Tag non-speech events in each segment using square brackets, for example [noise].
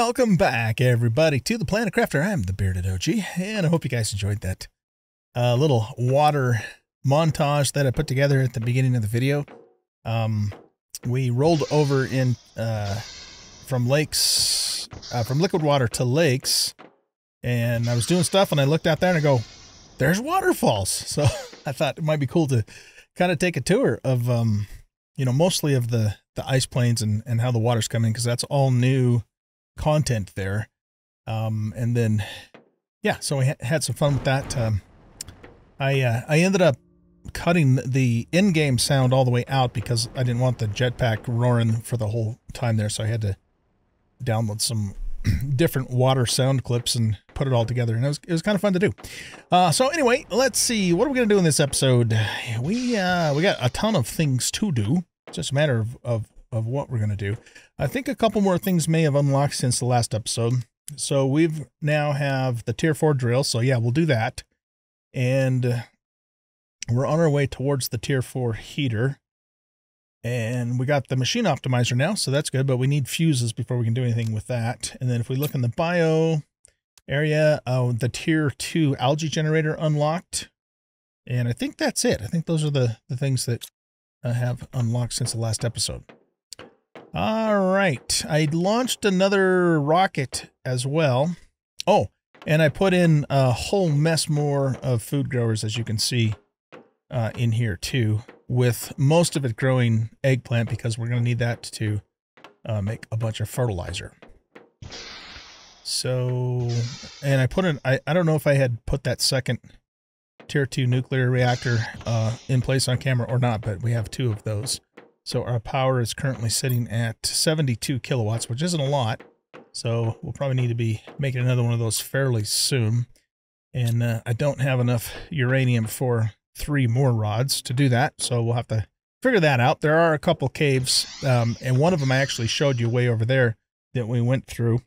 Welcome back, everybody, to the Planet Crafter. I'm the Bearded OG, and I hope you guys enjoyed that uh, little water montage that I put together at the beginning of the video. Um, we rolled over in uh, from lakes, uh, from liquid water to lakes, and I was doing stuff, and I looked out there and I go, "There's waterfalls." [laughs] So I thought it might be cool to kind of take a tour of, um, you know, mostly of the the ice plains and and how the water's coming because that's all new content there. Um, and then, yeah, so we ha had some fun with that. Um, I uh, I ended up cutting the in-game sound all the way out because I didn't want the jetpack roaring for the whole time there. So I had to download some [clears throat] different water sound clips and put it all together. And it was, it was kind of fun to do. Uh, so anyway, let's see. What are we going to do in this episode? We, uh, we got a ton of things to do. It's just a matter of, of, of what we're going to do. I think a couple more things may have unlocked since the last episode. So we've now have the tier four drill. So yeah, we'll do that. And we're on our way towards the tier four heater. And we got the machine optimizer now, so that's good, but we need fuses before we can do anything with that. And then if we look in the bio area, uh, the tier two algae generator unlocked. And I think that's it. I think those are the, the things that I have unlocked since the last episode. All right. I launched another rocket as well. Oh, and I put in a whole mess more of food growers, as you can see uh, in here too, with most of it growing eggplant because we're going to need that to uh, make a bunch of fertilizer. So, and I put in, I, I don't know if I had put that second tier two nuclear reactor uh, in place on camera or not, but we have two of those. So our power is currently sitting at 72 kilowatts, which isn't a lot. So we'll probably need to be making another one of those fairly soon. And uh, I don't have enough uranium for three more rods to do that. So we'll have to figure that out. There are a couple caves, um, and one of them I actually showed you way over there that we went through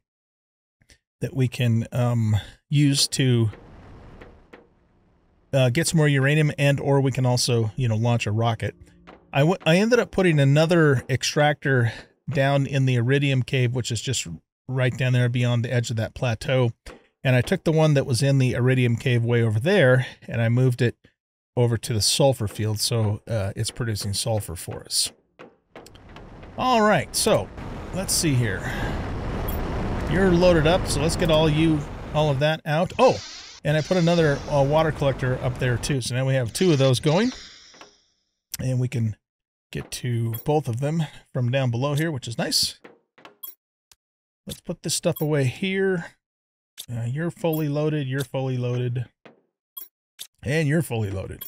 that we can um, use to uh, get some more uranium and or we can also, you know, launch a rocket. I, I ended up putting another extractor down in the Iridium cave, which is just right down there beyond the edge of that plateau. And I took the one that was in the Iridium cave way over there, and I moved it over to the sulfur field, so uh, it's producing sulfur for us. All right, so let's see here. You're loaded up, so let's get all you, all of that out. Oh, and I put another uh, water collector up there too, so now we have two of those going. And we can get to both of them from down below here, which is nice. Let's put this stuff away here. Uh, you're fully loaded. You're fully loaded. And you're fully loaded.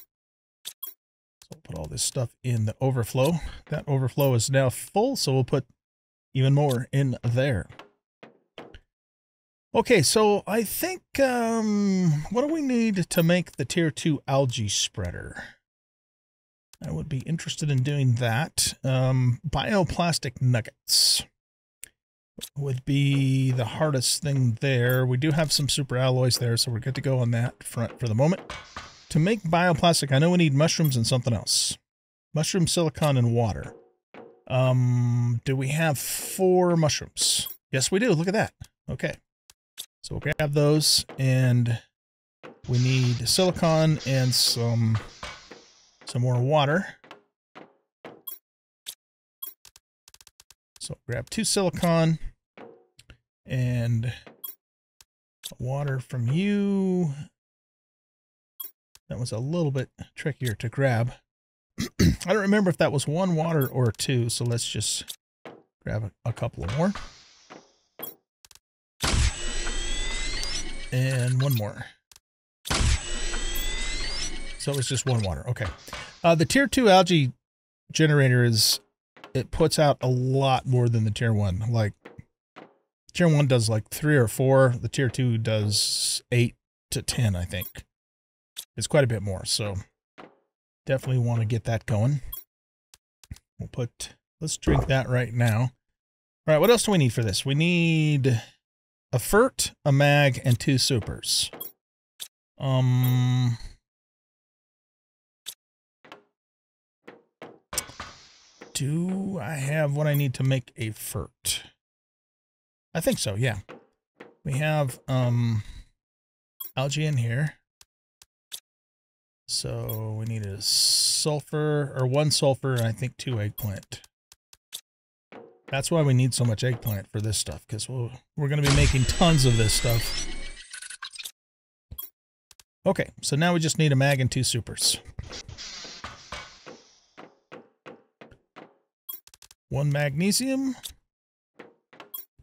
So we'll put all this stuff in the overflow. That overflow is now full, so we'll put even more in there. Okay, so I think, um, what do we need to make the tier 2 algae spreader? I would be interested in doing that. Um, bioplastic nuggets would be the hardest thing there. We do have some super alloys there, so we're good to go on that front for the moment. To make bioplastic, I know we need mushrooms and something else. Mushroom, silicon, and water. Um, do we have four mushrooms? Yes, we do. Look at that. Okay. So we'll grab those, and we need silicon and some some more water. So grab two silicon and water from you. That was a little bit trickier to grab. [clears throat] I don't remember if that was one water or two, so let's just grab a, a couple more. And one more. So it's just one water. Okay. Uh, the tier two algae generator is, it puts out a lot more than the tier one. Like tier one does like three or four. The tier two does eight to 10, I think. It's quite a bit more. So definitely want to get that going. We'll put, let's drink that right now. All right. What else do we need for this? We need a FERT, a mag, and two supers. Um, do I have what I need to make a FERT? I think so, yeah. We have um, algae in here. So we need a sulfur, or one sulfur, and I think two eggplant. That's why we need so much eggplant for this stuff, because we'll, we're going to be making tons of this stuff. Okay, so now we just need a mag and two supers. One magnesium,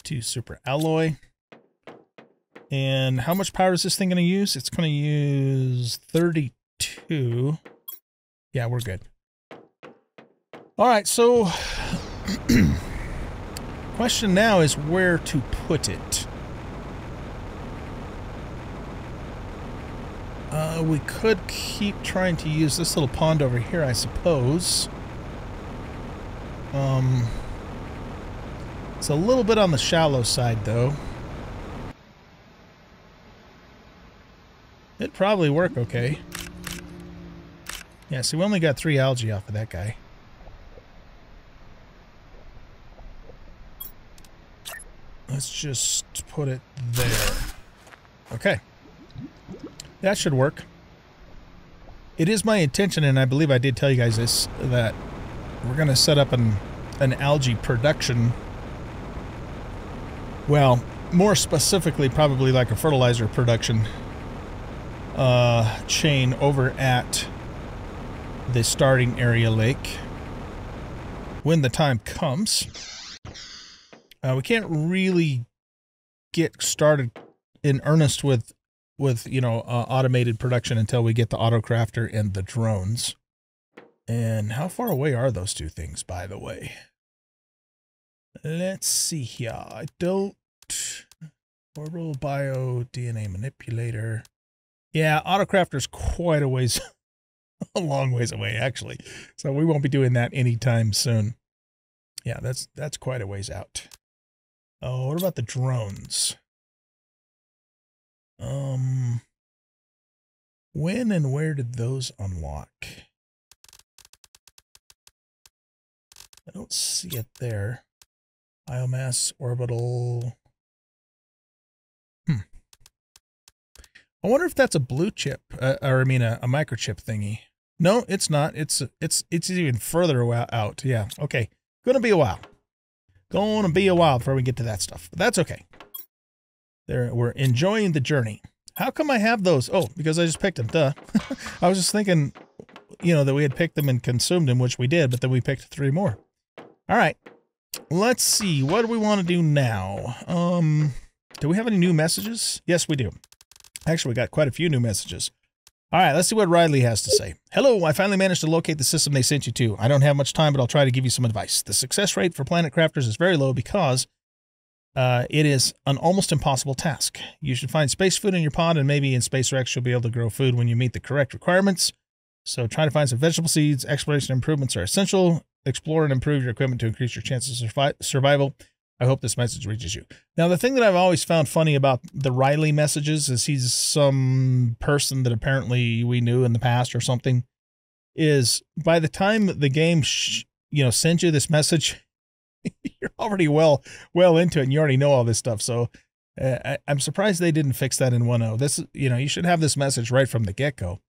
two super alloy. And how much power is this thing going to use? It's going to use 32. Yeah, we're good. All right, so [clears throat] question now is where to put it. Uh, we could keep trying to use this little pond over here, I suppose. Um, it's a little bit on the shallow side, though. It'd probably work okay. Yeah, see, we only got three algae off of that guy. Let's just put it there. Okay. That should work. It is my intention, and I believe I did tell you guys this, that we're going to set up an, an algae production. Well, more specifically, probably like a fertilizer production uh, chain over at the starting area lake when the time comes. Uh, we can't really get started in earnest with with you know uh, automated production until we get the autocrafter and the drones. And how far away are those two things, by the way? Let's see here. I don't. Orbital bio DNA manipulator. Yeah, autocrafter's quite a ways, [laughs] a long ways away, actually. So we won't be doing that anytime soon. Yeah, that's that's quite a ways out. Oh, what about the drones? Um, when and where did those unlock? I don't see it there. Biomass, orbital. Hmm. I wonder if that's a blue chip, uh, or I mean a, a microchip thingy. No, it's not. It's it's it's even further out. Yeah. Okay. Gonna be a while. Gonna be a while before we get to that stuff. But that's okay. There, we're enjoying the journey. How come I have those? Oh, because I just picked them. Duh. [laughs] I was just thinking, you know, that we had picked them and consumed them, which we did, but then we picked three more. All right. Let's see. What do we want to do now? Um, do we have any new messages? Yes, we do. Actually, we got quite a few new messages. All right, let's see what Riley has to say. Hello, I finally managed to locate the system they sent you to. I don't have much time, but I'll try to give you some advice. The success rate for Planet Crafters is very low because uh, it is an almost impossible task. You should find space food in your pond, and maybe in Space Rex you'll be able to grow food when you meet the correct requirements. So try to find some vegetable seeds. Exploration improvements are essential. Explore and improve your equipment to increase your chances of survival. I hope this message reaches you. Now, the thing that I've always found funny about the Riley messages is he's some person that apparently we knew in the past or something. Is by the time the game, you know, sends you this message, [laughs] you're already well well into it, and you already know all this stuff. So uh, I, I'm surprised they didn't fix that in 1.0. This, you know, you should have this message right from the get go.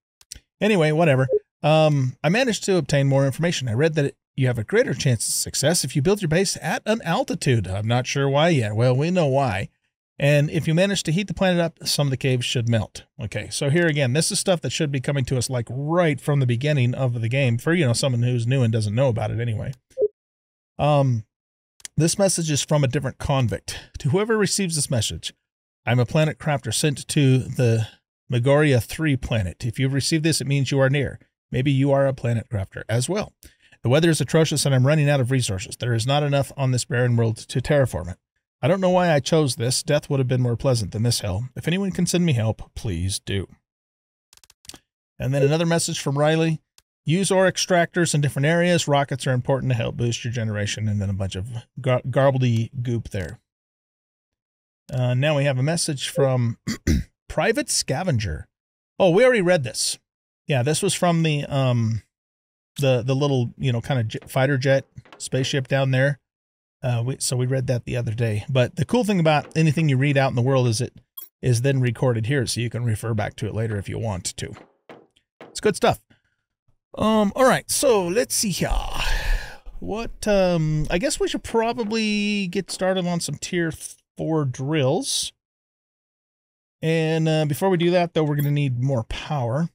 Anyway, whatever. Um, I managed to obtain more information. I read that you have a greater chance of success if you build your base at an altitude. I'm not sure why yet. Well, we know why. And if you manage to heat the planet up, some of the caves should melt. Okay, so here again, this is stuff that should be coming to us like right from the beginning of the game for, you know, someone who's new and doesn't know about it anyway. Um, this message is from a different convict. To whoever receives this message, I'm a planet crafter sent to the Megoria 3 planet. If you've received this, it means you are near. Maybe you are a planet crafter as well. The weather is atrocious and I'm running out of resources. There is not enough on this barren world to terraform it. I don't know why I chose this. Death would have been more pleasant than this hell. If anyone can send me help, please do. And then another message from Riley. Use ore extractors in different areas. Rockets are important to help boost your generation. And then a bunch of gar garbledy goop there. Uh, now we have a message from [clears throat] Private Scavenger. Oh, we already read this. Yeah, this was from the um the the little you know kind of fighter jet spaceship down there. Uh, we, so we read that the other day. But the cool thing about anything you read out in the world is it is then recorded here, so you can refer back to it later if you want to. It's good stuff. Um, all right, so let's see here. What, um, I guess we should probably get started on some tier four drills. And uh, before we do that, though, we're going to need more power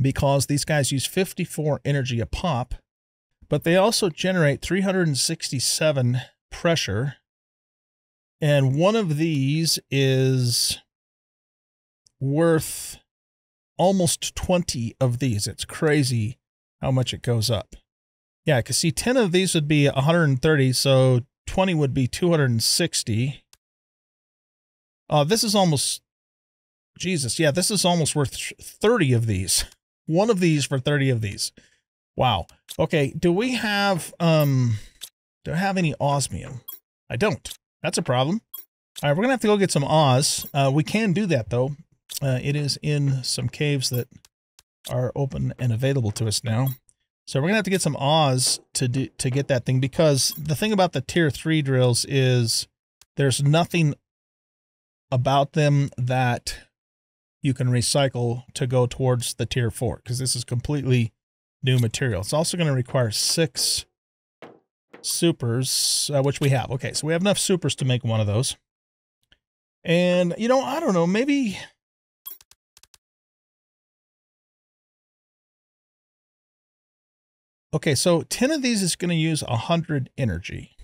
because these guys use 54 energy a pop, but they also generate 367 pressure. And one of these is worth almost 20 of these. It's crazy how much it goes up. Yeah, because see, 10 of these would be 130, so 20 would be 260. Uh, this is almost, Jesus, yeah, this is almost worth 30 of these. One of these for 30 of these. Wow. Okay, do we have, um, do I have any osmium? I don't. That's a problem. All right, we're going to have to go get some Oz. Uh, we can do that, though. Uh, it is in some caves that are open and available to us now. So we're to have to get some Oz to do, to get that thing because the thing about the tier 3 drills is there's nothing about them that you can recycle to go towards the tier 4 because this is completely new material. It's also going to require six supers, uh, which we have. Okay, so we have enough supers to make one of those. And, you know, I don't know, maybe... Okay, so 10 of these is going to use 100 energy.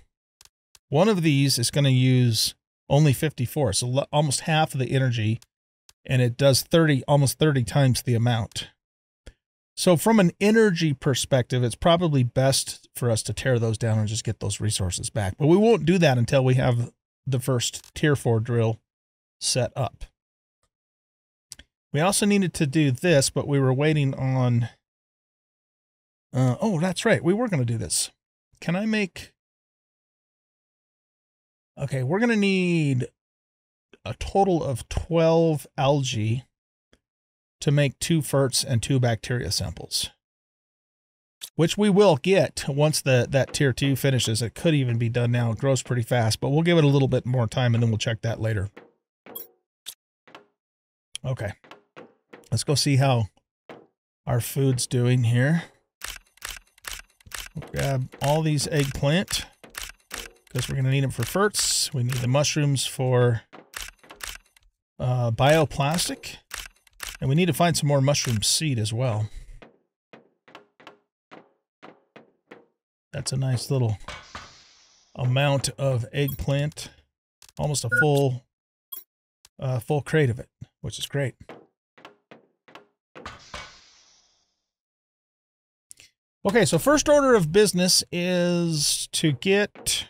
One of these is going to use only 54, so almost half of the energy, and it does 30, almost 30 times the amount. So from an energy perspective, it's probably best for us to tear those down and just get those resources back. But we won't do that until we have the first tier 4 drill set up. We also needed to do this, but we were waiting on... Uh, oh, that's right. We were going to do this. Can I make... Okay, we're going to need a total of 12 algae to make two ferts and two bacteria samples, which we will get once the that tier two finishes. It could even be done now. It grows pretty fast, but we'll give it a little bit more time and then we'll check that later. Okay, let's go see how our food's doing here. We'll grab all these eggplant because we're going to need them for ferts. We need the mushrooms for uh, bioplastic. And we need to find some more mushroom seed as well. That's a nice little amount of eggplant. Almost a full, uh, full crate of it, which is great. Okay, so first order of business is to get...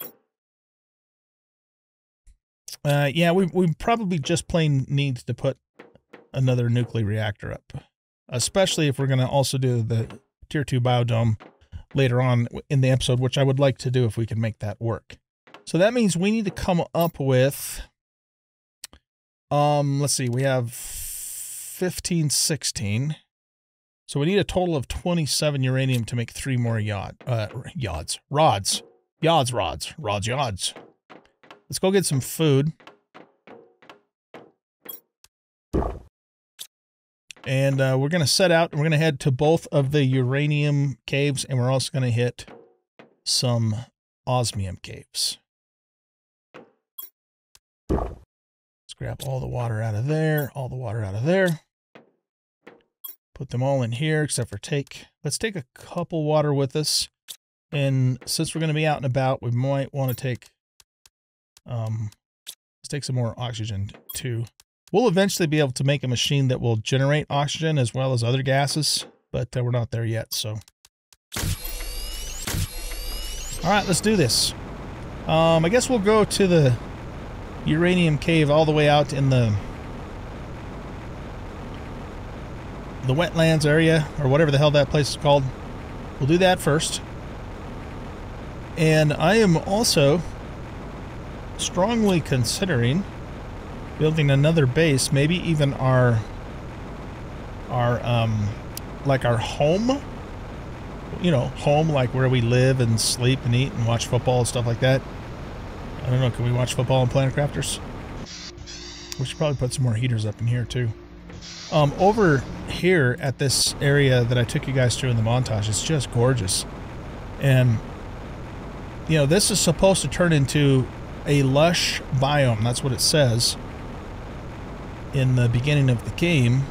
Uh, yeah, we, we probably just plain need to put another nuclear reactor up, especially if we're going to also do the tier 2 biodome later on in the episode, which I would like to do if we can make that work. So that means we need to come up with, um, let's see, we have 15, 16. So we need a total of 27 uranium to make three more yod, uh, yods, rods, yods, rods, rods, yods. Let's go get some food. And uh, we're going to set out. We're going to head to both of the uranium caves, and we're also going to hit some osmium caves. Let's grab all the water out of there, all the water out of there. Put them all in here, except for take. Let's take a couple water with us. And since we're going to be out and about, we might want to take, um, let's take some more oxygen too. We'll eventually be able to make a machine that will generate oxygen as well as other gases, but uh, we're not there yet, so. All right, let's do this. Um, I guess we'll go to the uranium cave all the way out in the the wetlands area, or whatever the hell that place is called. We'll do that first. And I am also strongly considering building another base, maybe even our our um like our home you know, home, like where we live and sleep and eat and watch football and stuff like that. I don't know, can we watch football in Planet Crafters? We should probably put some more heaters up in here too. Um, over here at this area that I took you guys through in the montage, it's just gorgeous. And, you know, this is supposed to turn into a lush biome. That's what it says in the beginning of the game.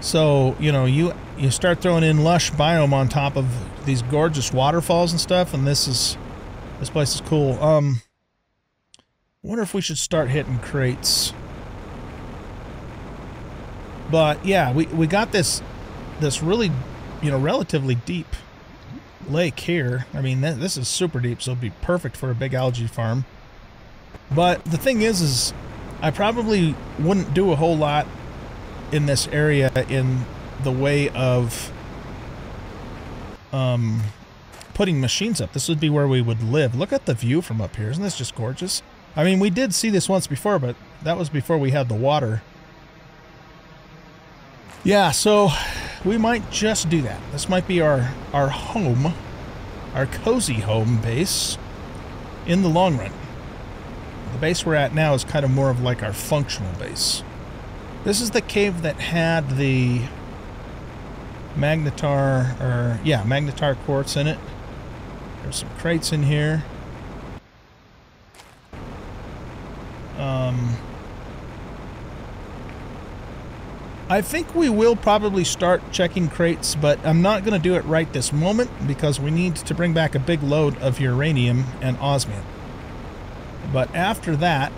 So, you know, you you start throwing in lush biome on top of these gorgeous waterfalls and stuff, and this is this place is cool. Um wonder if we should start hitting crates. But yeah, we, we got this this really, you know, relatively deep lake here. I mean, th this is super deep, so it'd be perfect for a big algae farm. But the thing is, is I probably wouldn't do a whole lot in this area in the way of um, putting machines up. This would be where we would live. Look at the view from up here. Isn't this just gorgeous? I mean, we did see this once before, but that was before we had the water. Yeah, so we might just do that. This might be our, our home, our cozy home base in the long run. The base we're at now is kind of more of like our functional base. This is the cave that had the magnetar, or yeah, magnetar quartz in it. There's some crates in here. Um, I think we will probably start checking crates, but I'm not going to do it right this moment because we need to bring back a big load of uranium and osmium. But after that,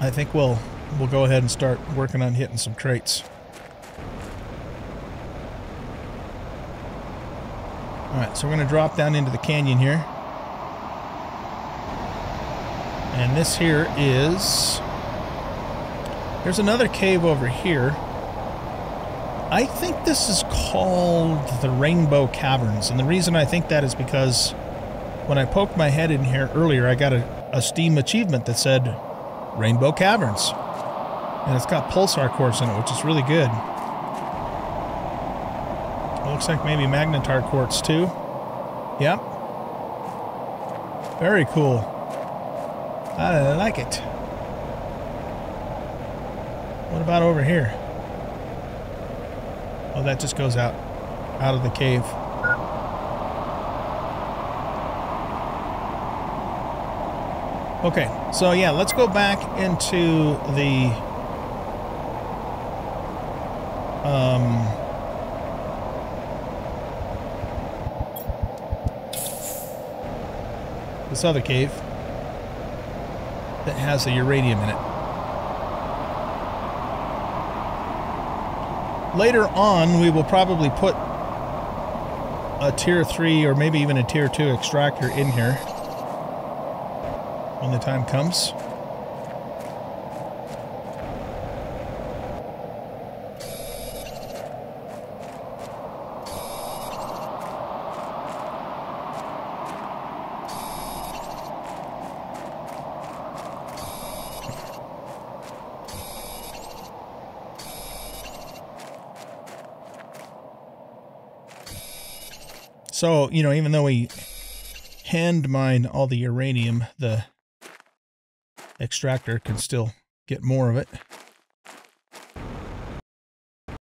I think we'll we'll go ahead and start working on hitting some crates. Alright, so we're going to drop down into the canyon here. And this here is... There's another cave over here. I think this is called the Rainbow Caverns. And the reason I think that is because when I poked my head in here earlier, I got a a Steam achievement that said Rainbow Caverns. And it's got pulsar quartz in it, which is really good. It looks like maybe magnetar quartz too. Yep. Very cool. I like it. What about over here? Oh, that just goes out, out of the cave. Okay, so yeah, let's go back into the um this other cave that has a uranium in it. Later on, we will probably put a tier 3 or maybe even a tier 2 extractor in here when the time comes. So, you know, even though we hand mine all the uranium, the extractor can still get more of it.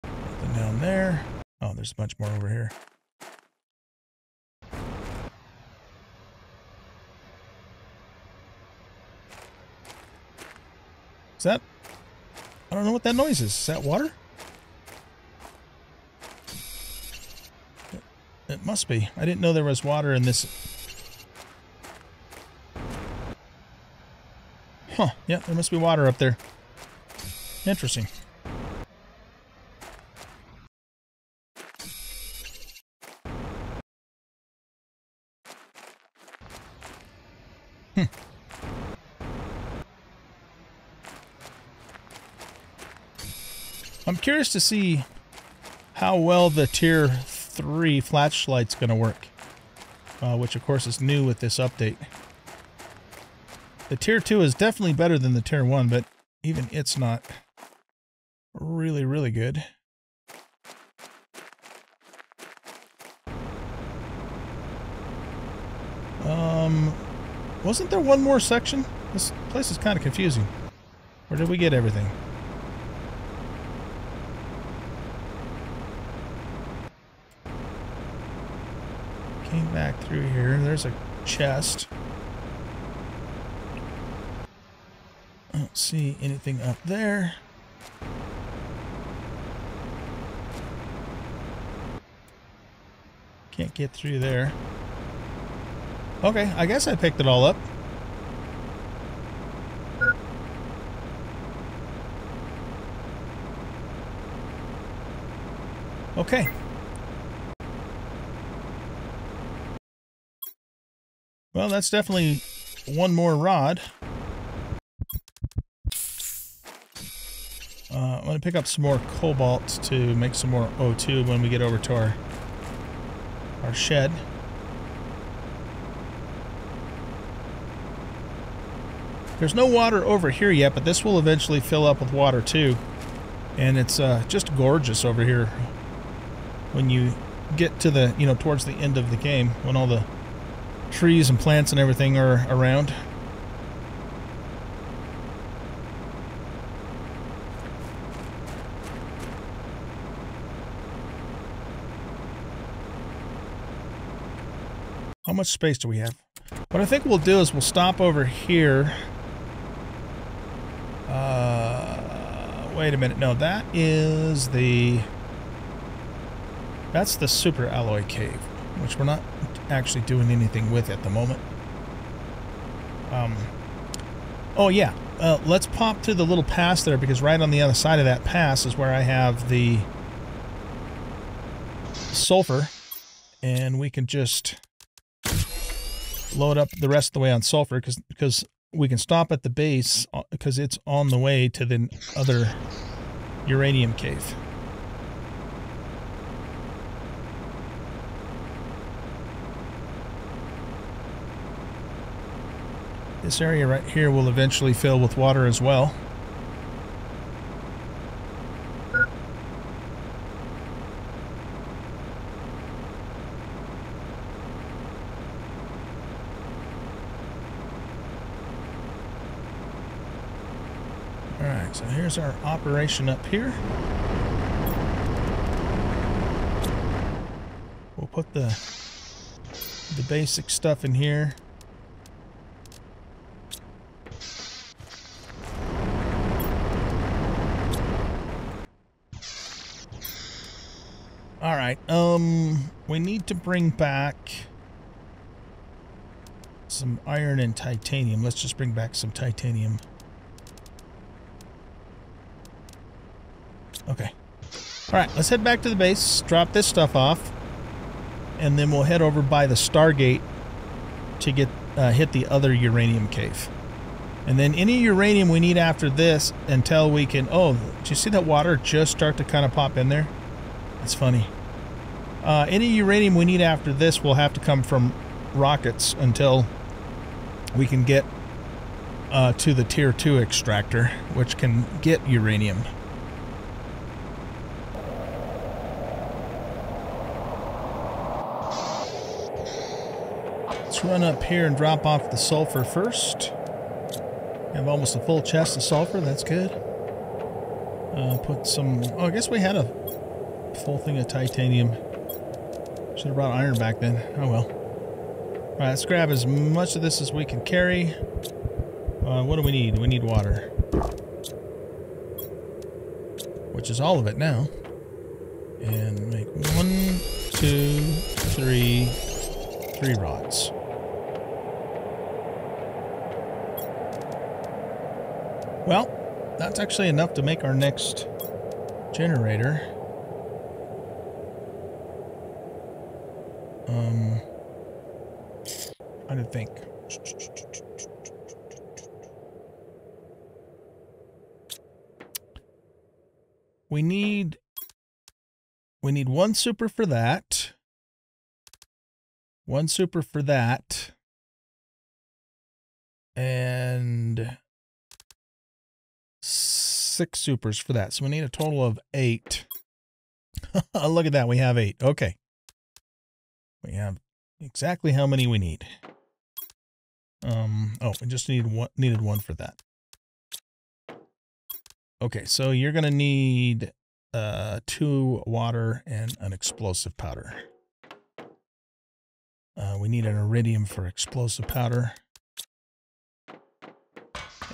Nothing down there. Oh, there's a bunch more over here. Is that... I don't know what that noise is. Is that water? It, it must be. I didn't know there was water in this Huh, yeah, there must be water up there. Interesting. Hmm. I'm curious to see how well the tier 3 flashlight's going to work, uh, which of course is new with this update. The tier 2 is definitely better than the tier 1, but even it's not really, really good. Um, wasn't there one more section? This place is kind of confusing. Where did we get everything? Came back through here. There's a chest. I don't see anything up there. Can't get through there. Okay, I guess I picked it all up. Okay. Well, that's definitely one more rod. I'm going to pick up some more cobalt to make some more O2 when we get over to our, our shed. There's no water over here yet, but this will eventually fill up with water too. And it's uh, just gorgeous over here when you get to the, you know, towards the end of the game, when all the trees and plants and everything are around. How much space do we have? What I think we'll do is we'll stop over here. Uh, wait a minute. No, that is the... That's the super alloy cave, which we're not actually doing anything with at the moment. Um, oh, yeah. Uh, let's pop through the little pass there because right on the other side of that pass is where I have the sulfur. And we can just load up the rest of the way on sulfur because because we can stop at the base because uh, it's on the way to the other uranium cave. This area right here will eventually fill with water as well. Alright, so here's our operation up here. We'll put the the basic stuff in here. Alright, um, we need to bring back some iron and titanium. Let's just bring back some titanium. Okay. Alright, let's head back to the base, drop this stuff off, and then we'll head over by the Stargate to get uh, hit the other uranium cave. And then any uranium we need after this until we can... Oh, did you see that water just start to kind of pop in there? That's funny. Uh, any uranium we need after this will have to come from rockets until we can get uh, to the tier 2 extractor, which can get uranium. Run up here and drop off the sulfur first. Have almost a full chest of sulfur, that's good. Uh, put some, oh I guess we had a full thing of titanium. Should have brought iron back then. Oh well. Alright, let's grab as much of this as we can carry. Uh, what do we need? We need water. Which is all of it now. And make one, two, three, three rods. Well, that's actually enough to make our next generator. Um, I didn't think. We need we need one super for that. One super for that. And six supers for that. So we need a total of eight. [laughs] Look at that. We have eight. Okay. We have exactly how many we need. Um, oh, we just need one, needed one for that. Okay, so you're going to need uh, two water and an explosive powder. Uh, we need an iridium for explosive powder.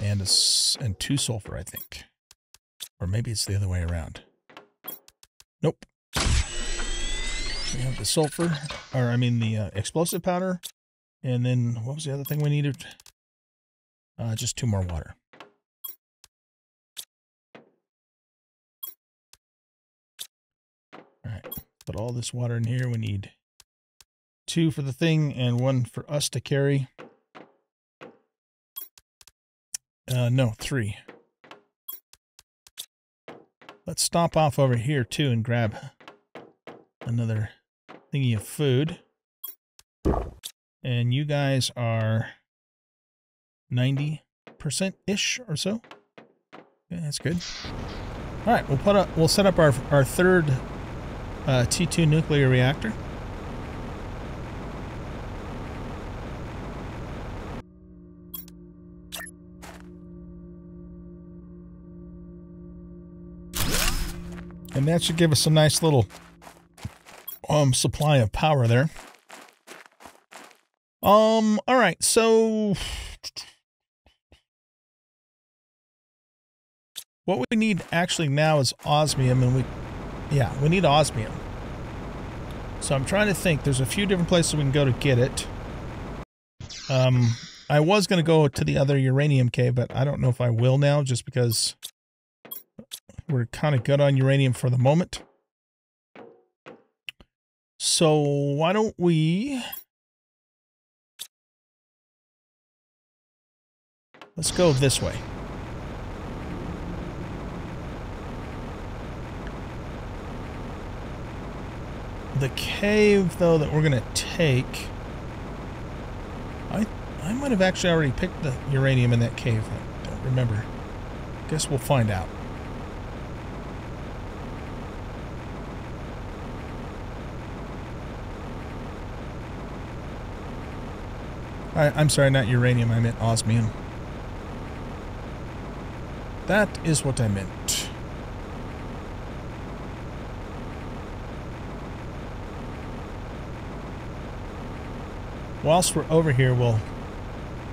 And, a, and two sulfur, I think. Or maybe it's the other way around. Nope. We have the sulfur, or I mean the uh, explosive powder. And then what was the other thing we needed? Uh, just two more water. All right, put all this water in here. We need two for the thing and one for us to carry. Uh, no, three. Let's stop off over here too and grab another thingy of food. And you guys are 90%-ish or so. Yeah, that's good. All right, we'll put up, we'll set up our, our third uh, T2 nuclear reactor. And that should give us a nice little um, supply of power there. Um, all right, so what we need actually now is osmium and we yeah, we need osmium. So I'm trying to think. There's a few different places we can go to get it. Um, I was going to go to the other uranium cave, but I don't know if I will now just because we're kind of good on uranium for the moment. So why don't we... Let's go this way. The cave, though, that we're going to take... I, I might have actually already picked the uranium in that cave. I don't remember. Guess we'll find out. I, I'm sorry, not uranium. I meant osmium. That is what I meant. Whilst we're over here, we'll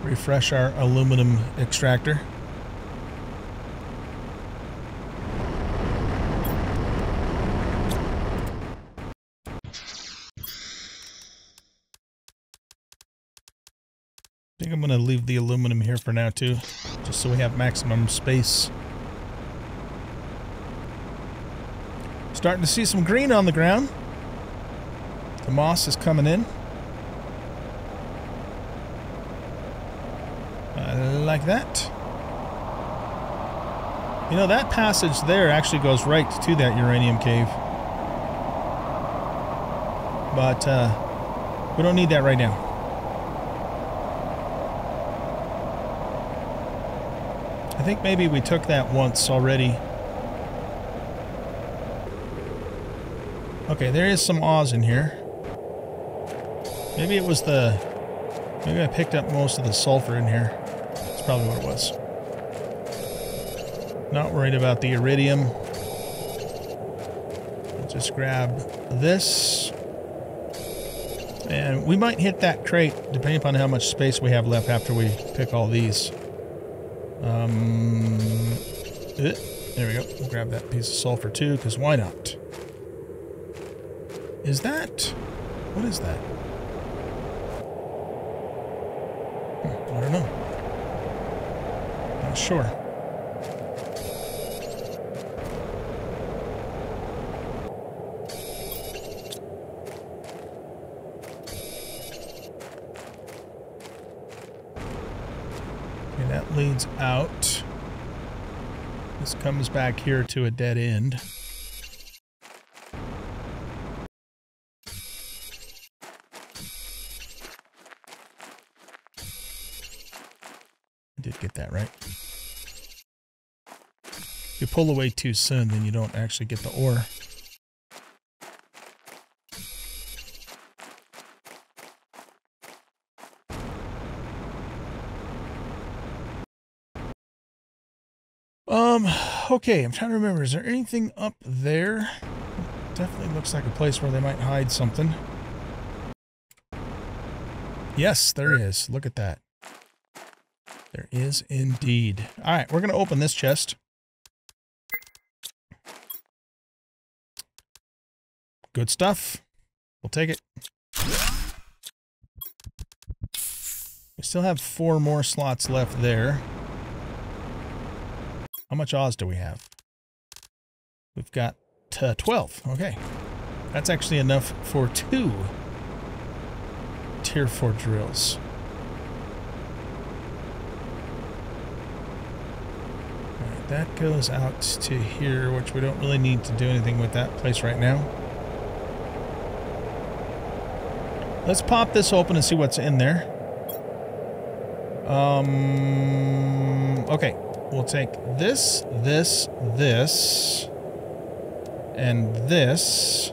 refresh our aluminum extractor. think I'm going to leave the aluminum here for now too, just so we have maximum space. Starting to see some green on the ground. The moss is coming in. I like that. You know, that passage there actually goes right to that uranium cave. But uh, we don't need that right now. I think maybe we took that once already. Okay, there is some Oz in here. Maybe it was the... Maybe I picked up most of the sulfur in here. That's probably what it was. Not worried about the iridium. I'll just grab this. And we might hit that crate, depending upon how much space we have left after we pick all these. Um, eh, there we go. We'll grab that piece of sulfur too, because why not? Is that... What is that? Hmm, I don't know. Not sure. Leads out. This comes back here to a dead end. I did get that right. If you pull away too soon, then you don't actually get the ore. Um, okay, I'm trying to remember. Is there anything up there? Definitely looks like a place where they might hide something. Yes, there is. Look at that. There is indeed. All right, we're going to open this chest. Good stuff. We'll take it. We still have four more slots left there. How much Oz do we have? We've got uh, 12. Okay. That's actually enough for two tier 4 drills. Right, that goes out to here, which we don't really need to do anything with that place right now. Let's pop this open and see what's in there. Um, okay, we'll take this, this, this, and this,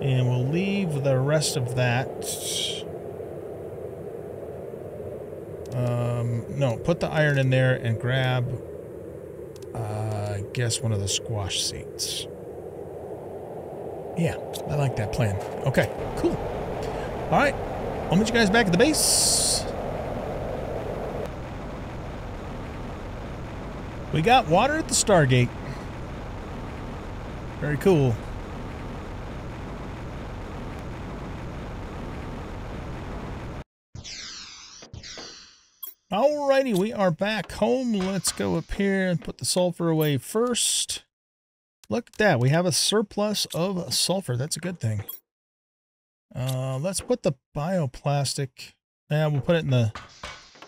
and we'll leave the rest of that. Um, no, put the iron in there and grab, uh, I guess, one of the squash seeds. Yeah, I like that plan. Okay, cool. All right, I'll meet you guys back at the base. We got water at the Stargate. Very cool. Alrighty, we are back home. Let's go up here and put the sulfur away first. Look at that. We have a surplus of sulfur. That's a good thing. Uh, let's put the bioplastic. Yeah, we'll put it in the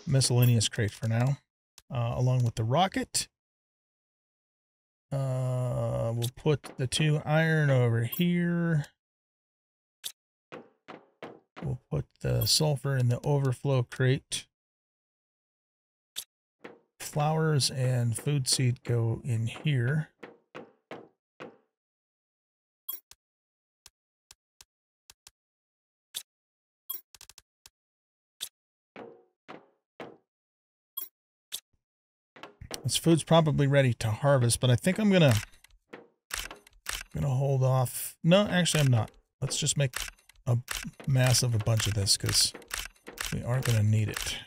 miscellaneous crate for now, uh, along with the rocket. Uh, we'll put the two iron over here. We'll put the sulfur in the overflow crate. Flowers and food seed go in here. This food's probably ready to harvest, but I think I'm gonna gonna hold off. No, actually I'm not. Let's just make a mass of a bunch of this because we aren't gonna need it.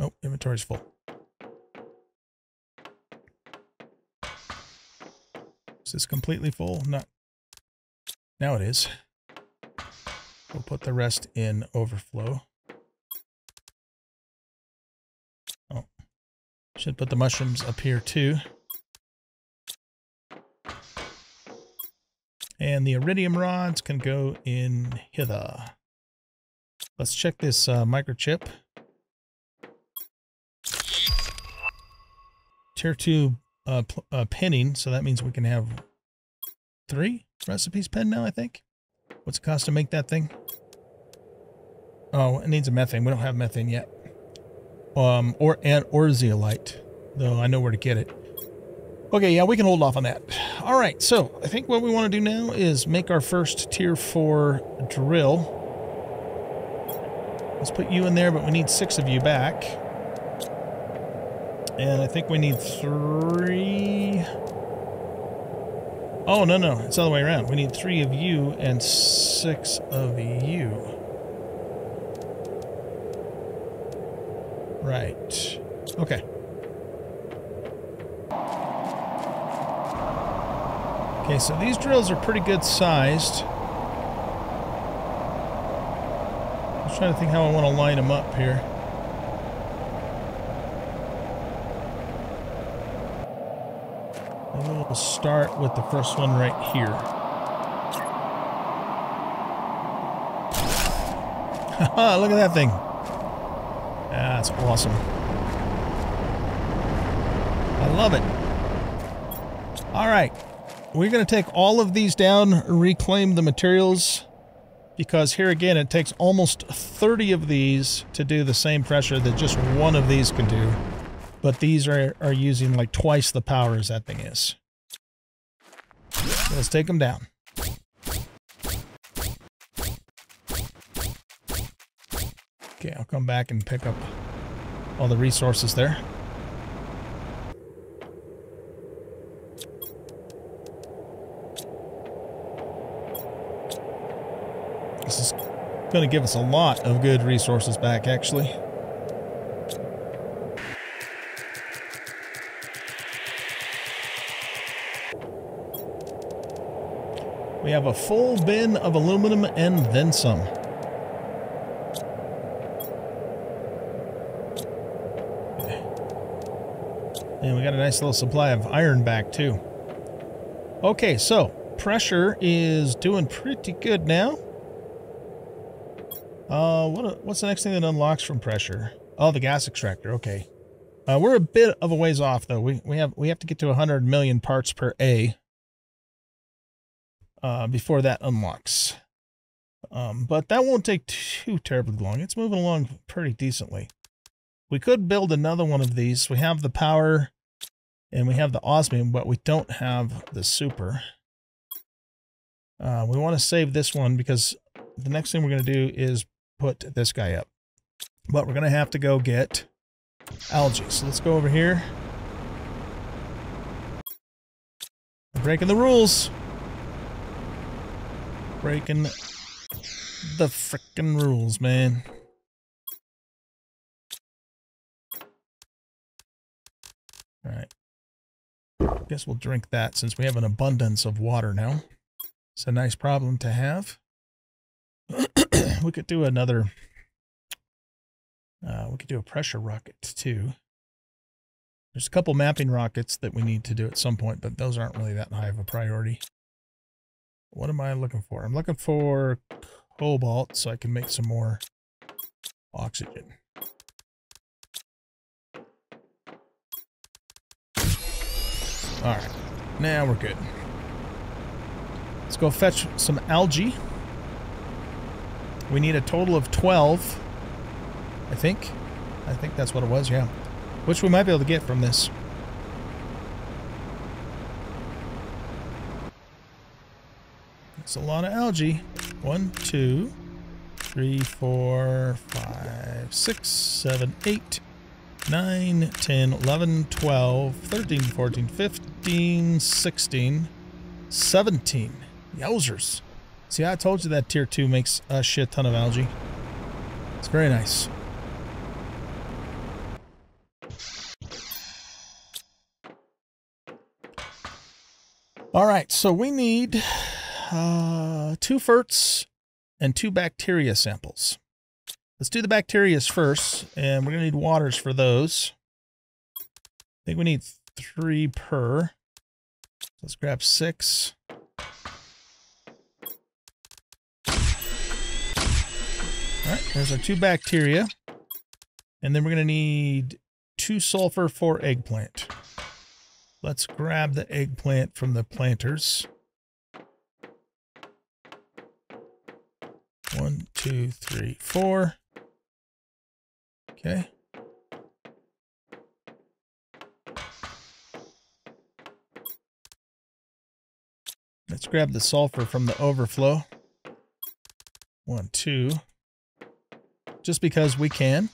Oh, inventory's full. Is this completely full? Not. Now it is. We'll put the rest in overflow. Should put the mushrooms up here too. And the iridium rods can go in hither. Let's check this uh, microchip. Tier 2 uh, uh, penning, so that means we can have three recipes pen now, I think. What's it cost to make that thing? Oh, it needs a methane. We don't have methane yet um, or and or zeolite, though I know where to get it. Okay, yeah, we can hold off on that. All right, so I think what we want to do now is make our first tier four drill. Let's put you in there, but we need six of you back. And I think we need three. Oh, no, no, it's the way around. We need three of you and six of you. Right. Okay. Okay, so these drills are pretty good sized. I'm trying to think how I want to line them up here. Maybe we'll start with the first one right here. [laughs] Look at that thing. That's awesome. I love it. All right. We're going to take all of these down, reclaim the materials, because here again, it takes almost 30 of these to do the same pressure that just one of these can do. But these are, are using like twice the power as that thing is. Let's take them down. Okay, I'll come back and pick up all the resources there. This is going to give us a lot of good resources back, actually. We have a full bin of aluminum and then some. And we got a nice little supply of iron back too. Okay, so pressure is doing pretty good now. Uh, what what's the next thing that unlocks from pressure? Oh, the gas extractor. Okay. Uh, we're a bit of a ways off though. We we have we have to get to 100 million parts per A uh, before that unlocks. Um, but that won't take too terribly long. It's moving along pretty decently. We could build another one of these. We have the power and we have the osmium, but we don't have the super. Uh, we want to save this one because the next thing we're going to do is put this guy up. But we're going to have to go get algae. So let's go over here. breaking the rules. Breaking the frickin' rules, man. All right. Guess we'll drink that since we have an abundance of water now. It's a nice problem to have. [clears throat] we could do another, uh, we could do a pressure rocket too. There's a couple mapping rockets that we need to do at some point, but those aren't really that high of a priority. What am I looking for? I'm looking for cobalt so I can make some more oxygen. All right, now we're good. Let's go fetch some algae. We need a total of 12, I think. I think that's what it was, yeah. Which we might be able to get from this. It's a lot of algae. One, two, three, four, five, six, seven, eight, 9, 10, 11, 12, 13, 14, 15, 16, 17. Yowzers. See, I told you that tier 2 makes a shit ton of algae. It's very nice. All right, so we need uh, two ferts and two bacteria samples. Let's do the bacterias first, and we're going to need waters for those. I think we need three per. Let's grab six. All right, there's our two bacteria. And then we're going to need two sulfur for eggplant. Let's grab the eggplant from the planters. One, two, three, four. Okay. Let's grab the sulfur from the overflow. One, two. Just because we can.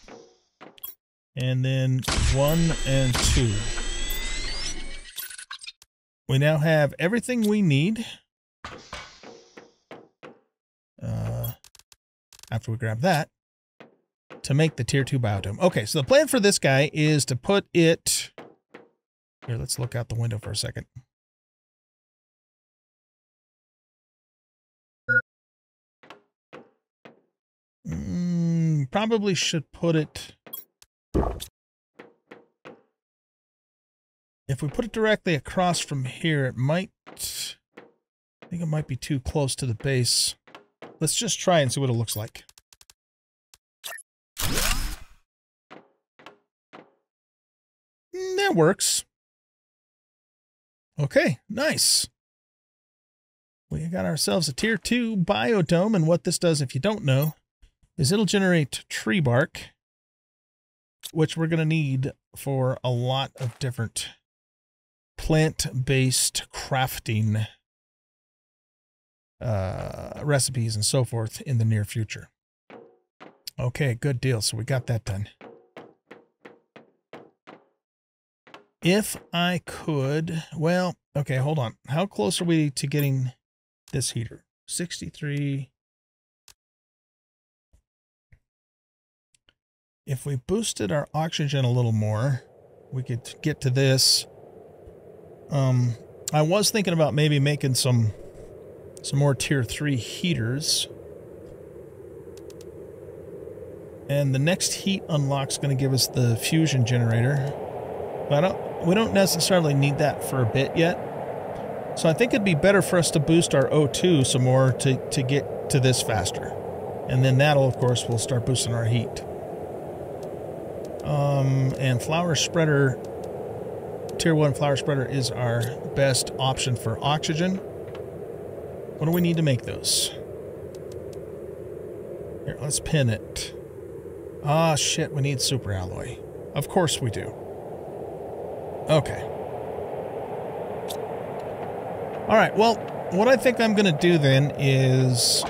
And then one and two. We now have everything we need. Uh, after we grab that to make the tier 2 biodome. Okay, so the plan for this guy is to put it... Here, let's look out the window for a second. Mm, probably should put it... If we put it directly across from here, it might... I think it might be too close to the base. Let's just try and see what it looks like. That works. Okay, nice. We got ourselves a tier 2 biodome, and what this does, if you don't know, is it'll generate tree bark, which we're going to need for a lot of different plant-based crafting uh, recipes and so forth in the near future. Okay, good deal. So we got that done. If I could, well, okay, hold on. How close are we to getting this heater? 63. If we boosted our oxygen a little more, we could get to this. Um, I was thinking about maybe making some some more tier 3 heaters. And the next heat unlock is going to give us the fusion generator. But I don't, we don't necessarily need that for a bit yet. So I think it'd be better for us to boost our O2 some more to, to get to this faster. And then that'll, of course, will start boosting our heat. Um, and flower spreader, tier 1 flower spreader is our best option for oxygen. What do we need to make those? Here, let's pin it. Ah, shit, we need super alloy. Of course we do. Okay. All right, well, what I think I'm going to do then is...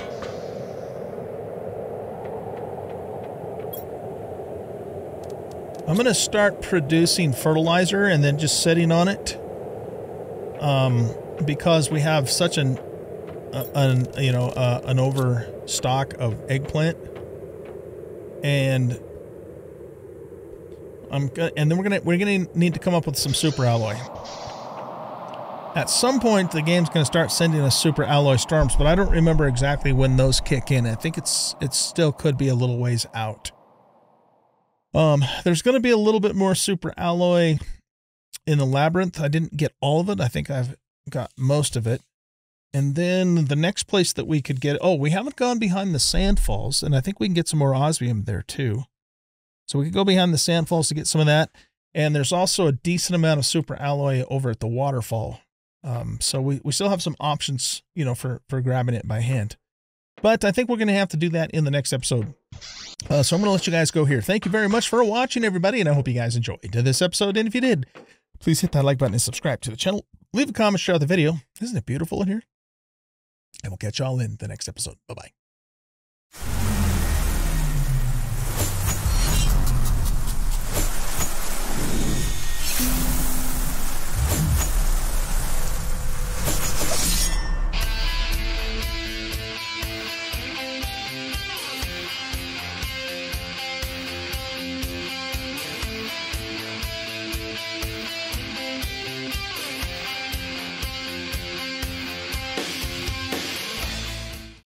I'm going to start producing fertilizer and then just sitting on it. Um, because we have such an, uh, an you know, uh, an overstock of eggplant and I'm gonna, and then we're gonna we're gonna need to come up with some super alloy. At some point, the game's gonna start sending us super alloy storms, but I don't remember exactly when those kick in. I think it's it still could be a little ways out. Um, there's gonna be a little bit more super alloy in the labyrinth. I didn't get all of it. I think I've got most of it. And then the next place that we could get, oh, we haven't gone behind the sand falls, and I think we can get some more osmium there too. So we could go behind the sand falls to get some of that. And there's also a decent amount of super alloy over at the waterfall. Um, so we, we still have some options, you know, for, for grabbing it by hand. But I think we're going to have to do that in the next episode. Uh, so I'm going to let you guys go here. Thank you very much for watching, everybody, and I hope you guys enjoyed this episode. And if you did, please hit that like button and subscribe to the channel. Leave a comment, share the video. Isn't it beautiful in here? And we'll catch y'all in the next episode. Bye bye